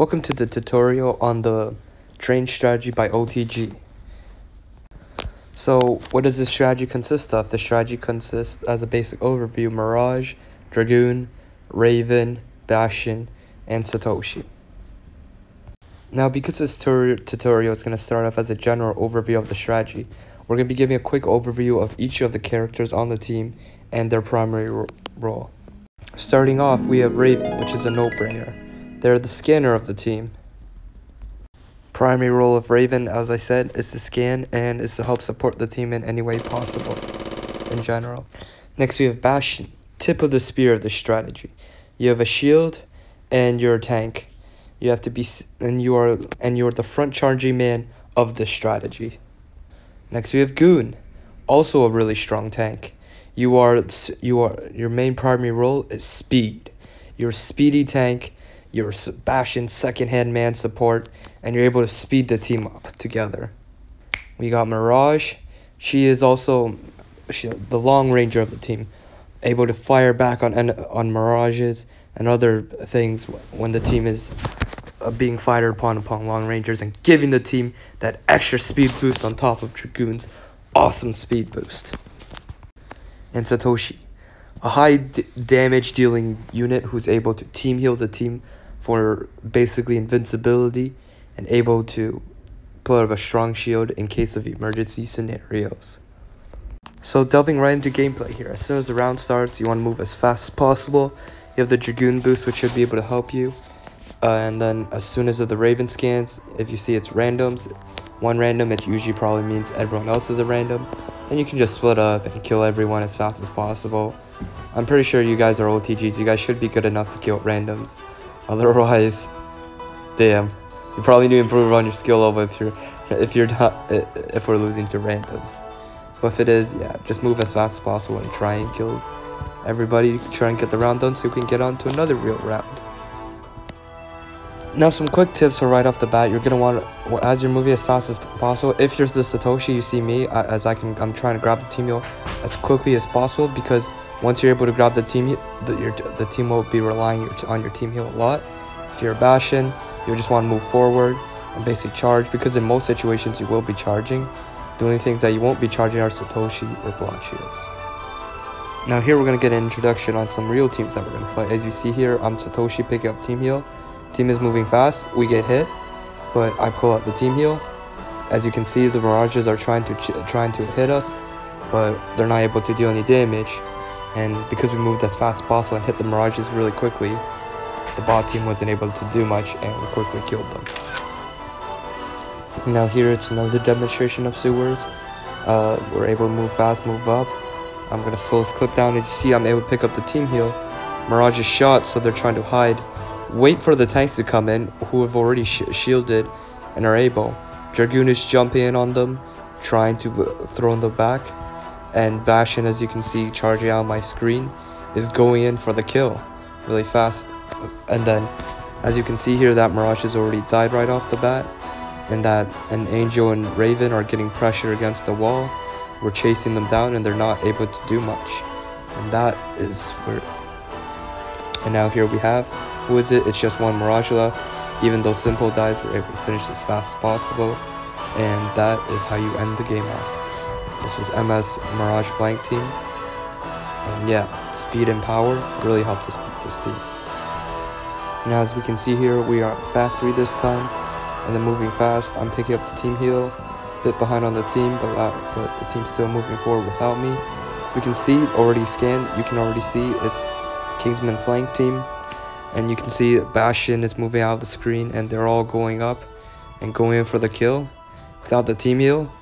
Welcome to the tutorial on the train strategy by OTG. So what does this strategy consist of? The strategy consists as a basic overview Mirage, Dragoon, Raven, Bastion, and Satoshi. Now because this tutorial is going to start off as a general overview of the strategy, we're going to be giving a quick overview of each of the characters on the team and their primary role. Starting off, we have Raven, which is a no-brainer. They're the scanner of the team. Primary role of Raven, as I said, is to scan and is to help support the team in any way possible in general. Next, we have Bastion, tip of the spear of the strategy. You have a shield and you're a tank. You have to be and you are and you're the front charging man of the strategy. Next, we have Goon, also a really strong tank. You are you are your main primary role is speed. You're a speedy tank your Bastion second-hand man support, and you're able to speed the team up together. We got Mirage. She is also she, the long ranger of the team, able to fire back on on Mirages and other things when the team is uh, being fired upon upon long rangers and giving the team that extra speed boost on top of Dragoon's awesome speed boost. And Satoshi, a high damage dealing unit who's able to team heal the team for basically invincibility and able to put up a strong shield in case of emergency scenarios. So delving right into gameplay here, as soon as the round starts, you want to move as fast as possible. You have the Dragoon boost, which should be able to help you. Uh, and then as soon as the Raven scans, if you see it's randoms, one random, it usually probably means everyone else is a random. Then you can just split up and kill everyone as fast as possible. I'm pretty sure you guys are OTGs, you guys should be good enough to kill randoms. Otherwise, damn, you probably need to improve on your skill level if you're if you're not if we're losing to randoms. But if it is, yeah, just move as fast as possible and try and kill everybody. Try and get the round done so we can get on to another real round. Now some quick tips for right off the bat. You're gonna want to, as you're moving as fast as possible. If you're the Satoshi, you see me as I can. I'm trying to grab the team heal as quickly as possible because once you're able to grab the team, the, your, the team will be relying on your team heal a lot. If you're a Bastion, you just want to move forward and basically charge because in most situations you will be charging. The only things that you won't be charging are Satoshi or Blood Shields. Now here we're going to get an introduction on some real teams that we're going to fight. As you see here, I'm Satoshi picking up team heal. Team is moving fast, we get hit, but I pull out the team heal. As you can see, the Mirages are trying to trying to hit us, but they're not able to deal any damage and because we moved as fast as possible and hit the mirages really quickly, the bot team wasn't able to do much and we quickly killed them. Now here it's another demonstration of sewers. Uh, we're able to move fast, move up. I'm gonna slow this clip down. As you see, I'm able to pick up the team heal. Mirage is shot, so they're trying to hide. Wait for the tanks to come in, who have already sh shielded and are able. Dragoon is jumping in on them, trying to uh, throw them back. And Bastion as you can see charging out my screen is going in for the kill really fast. And then as you can see here that Mirage has already died right off the bat. And that an Angel and Raven are getting pressure against the wall. We're chasing them down and they're not able to do much. And that is where and now here we have who is it it's just one Mirage left even though Simple dies we're able to finish as fast as possible and that is how you end the game off this was MS Mirage flank team. And yeah, speed and power really helped us beat this team. Now as we can see here, we are at factory this time. And then moving fast, I'm picking up the team heal. Bit behind on the team, but, uh, but the team's still moving forward without me. So we can see, already scanned, you can already see it's Kingsman flank team. And you can see Bastion is moving out of the screen and they're all going up and going in for the kill. Without the team heal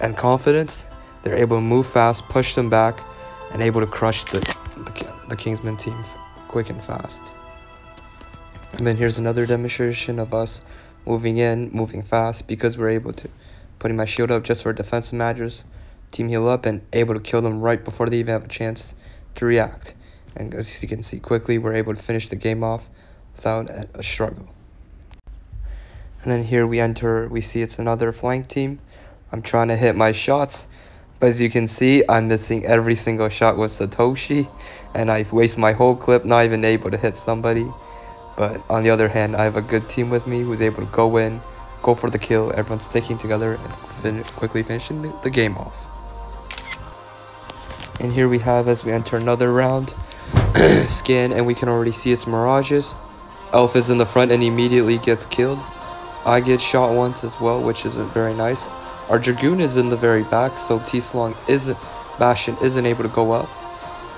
and confidence, they're able to move fast, push them back, and able to crush the, the, the Kingsman team quick and fast. And then here's another demonstration of us moving in, moving fast, because we're able to putting my shield up just for defensive matters, team heal up, and able to kill them right before they even have a chance to react. And as you can see quickly, we're able to finish the game off without a struggle. And then here we enter, we see it's another flank team. I'm trying to hit my shots, but as you can see, I'm missing every single shot with Satoshi, and I've wasted my whole clip, not even able to hit somebody. But on the other hand, I have a good team with me who's able to go in, go for the kill, everyone sticking together and fin quickly finishing the, the game off. And here we have, as we enter another round, scan and we can already see its mirages. Elf is in the front and immediately gets killed. I get shot once as well, which isn't very nice. Our Dragoon is in the very back, so T-Slong isn't, Bastion isn't able to go up.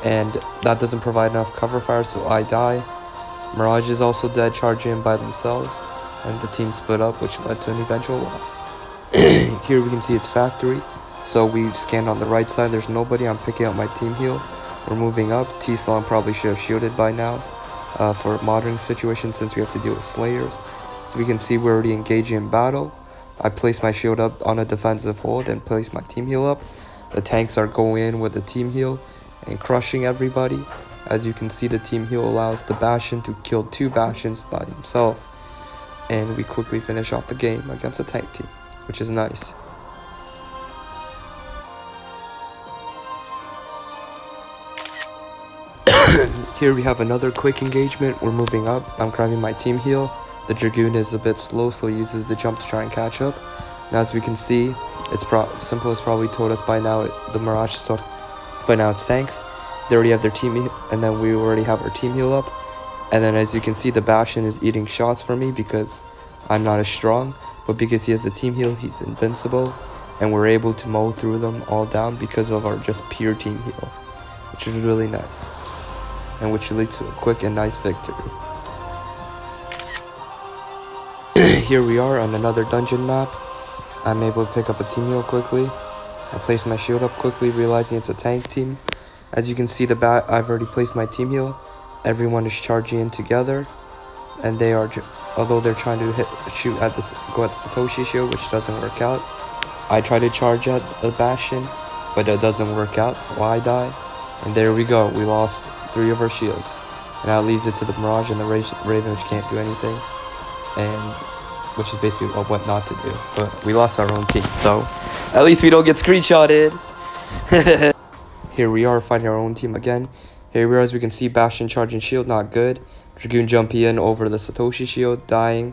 And that doesn't provide enough cover fire, so I die. Mirage is also dead, charging in by themselves. And the team split up, which led to an eventual loss. Here we can see its factory. So we scanned on the right side, there's nobody, I'm picking up my team heal. We're moving up, T-Slong probably should have shielded by now. Uh, for a modern situation since we have to deal with Slayers. So we can see we're already engaging in battle. I place my shield up on a defensive hold and place my team heal up. The tanks are going in with the team heal and crushing everybody. As you can see, the team heal allows the Bastion to kill two Bastions by himself. And we quickly finish off the game against a tank team, which is nice. Here we have another quick engagement. We're moving up. I'm grabbing my team heal. The Dragoon is a bit slow, so he uses the jump to try and catch up. Now, as we can see, it's pro Simple has probably told us by now it, the Mirage is but now it's tanks. They already have their team, and then we already have our team heal up. And then as you can see, the Bastion is eating shots for me because I'm not as strong. But because he has the team heal, he's invincible. And we're able to mow through them all down because of our just pure team heal. Which is really nice. And which leads to a quick and nice victory. here we are on another dungeon map. I'm able to pick up a team heal quickly. I place my shield up quickly, realizing it's a tank team. As you can see, the bat I've already placed my team heal. Everyone is charging in together, and they are, although they're trying to hit, shoot at this, go at the Satoshi shield, which doesn't work out. I try to charge at the Bastion, but it doesn't work out, so I die. And there we go. We lost three of our shields. And that leaves it to the Mirage and the Raven, which can't do anything and which is basically what not to do. But we lost our own team, so at least we don't get screenshotted. Here we are fighting our own team again. Here we are, as we can see, Bastion charging shield, not good. Dragoon jumping in over the Satoshi shield, dying.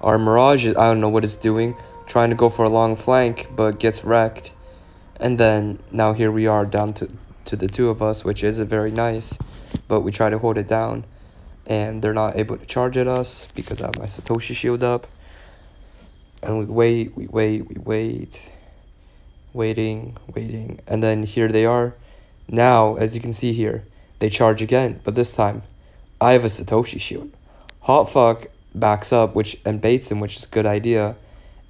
Our Mirage, I don't know what it's doing, trying to go for a long flank, but gets wrecked. And then, now here we are down to, to the two of us, which isn't very nice, but we try to hold it down and they're not able to charge at us because I have my Satoshi shield up. And we wait, we wait, we wait, waiting, waiting, and then here they are. Now, as you can see here, they charge again, but this time, I have a Satoshi shield. Hot fuck backs up, which and baits him, which is a good idea.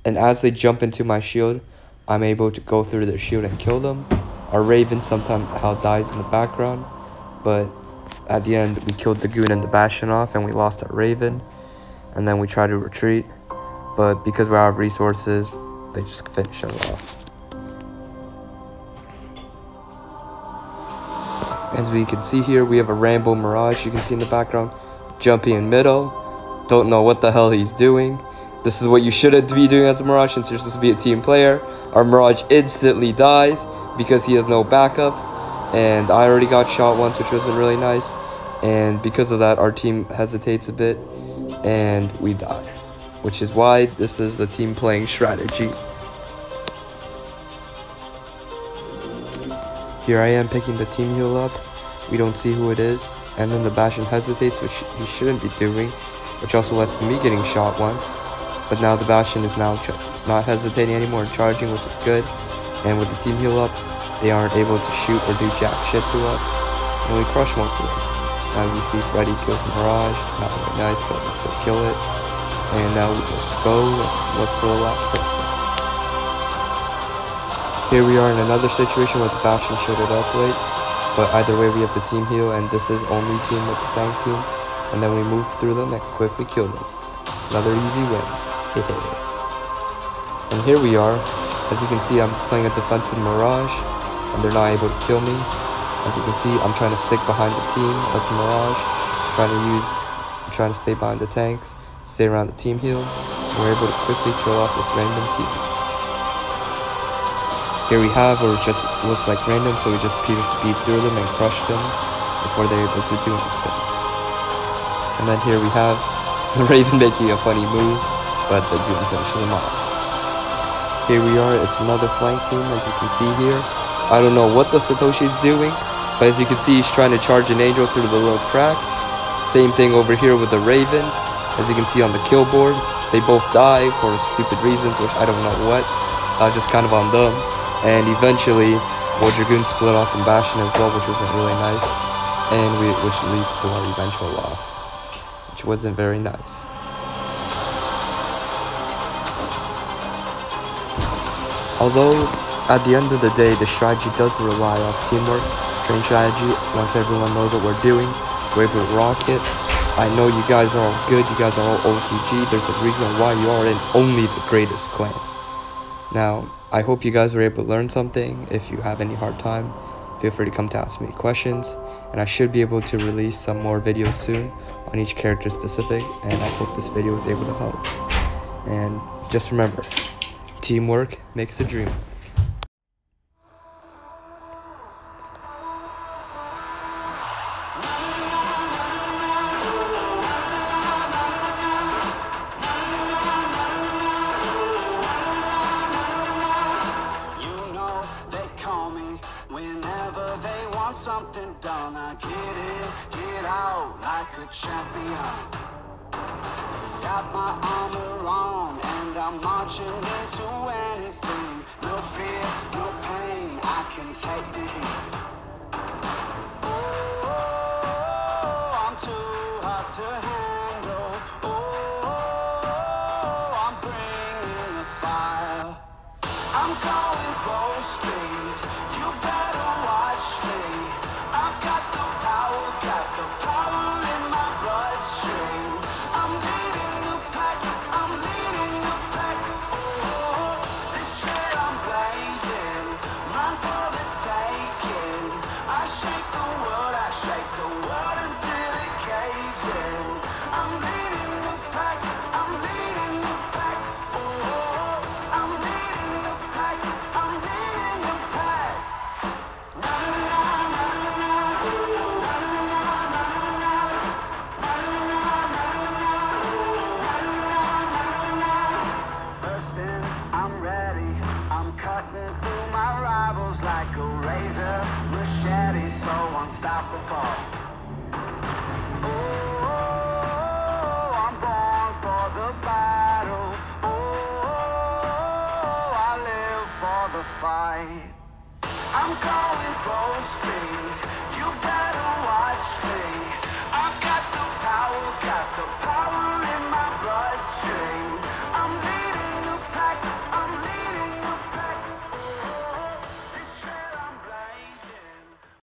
And as they jump into my shield, I'm able to go through their shield and kill them. Our Raven sometimes how dies in the background, but at the end, we killed the Goon and the Bastion off, and we lost our Raven. And then we tried to retreat, but because we're out of resources, they just finished us off. As we can see here, we have a Rambo Mirage, you can see in the background, jumping in middle. Don't know what the hell he's doing. This is what you shouldn't be doing as a Mirage since you're supposed to be a team player. Our Mirage instantly dies because he has no backup and I already got shot once, which wasn't really nice. And because of that, our team hesitates a bit, and we die. Which is why this is a team playing strategy. Here I am picking the team heal up. We don't see who it is. And then the Bastion hesitates, which he shouldn't be doing. Which also lets to me getting shot once. But now the Bastion is now not hesitating anymore and charging, which is good. And with the team heal up, they aren't able to shoot or do jack shit to us, and we crush most of them. Now you see Freddy kill Mirage, not very nice, but we still kill it. And now we just go and look for the last person. Here we are in another situation where the Bastion showed it up late, but either way we have the team heal, and this is only team with the tank team. And then we move through them and quickly kill them. Another easy win. and here we are. As you can see, I'm playing a defensive Mirage and they're not able to kill me. As you can see, I'm trying to stick behind the team as Mirage, trying to use, trying to stay behind the tanks, stay around the team heal, and we're able to quickly kill off this random team. Here we have, or it just looks like random, so we just speed through them and crush them before they're able to do anything. And then here we have the Raven making a funny move, but the Dragoon finishes him off. Here we are, it's another flank team as you can see here. I don't know what the Satoshi's doing, but as you can see he's trying to charge an angel through the little crack. Same thing over here with the Raven. As you can see on the kill board, they both die for stupid reasons, which I don't know what. Uh, just kind of on them. And eventually, well, Dragoon split off from Bastion as well, which wasn't really nice. And we, which leads to our eventual loss, which wasn't very nice. Although, at the end of the day, the strategy does rely off teamwork, train strategy, once everyone knows what we're doing, we're able to rock it, I know you guys are all good, you guys are all OTG, there's a reason why you are in only the greatest clan. Now, I hope you guys were able to learn something. If you have any hard time, feel free to come to ask me questions. And I should be able to release some more videos soon on each character specific, and I hope this video was able to help. And just remember, teamwork makes the dream champion. Got my armor on and I'm marching into anything. No fear, no pain, I can take the heat. I'm going full speed.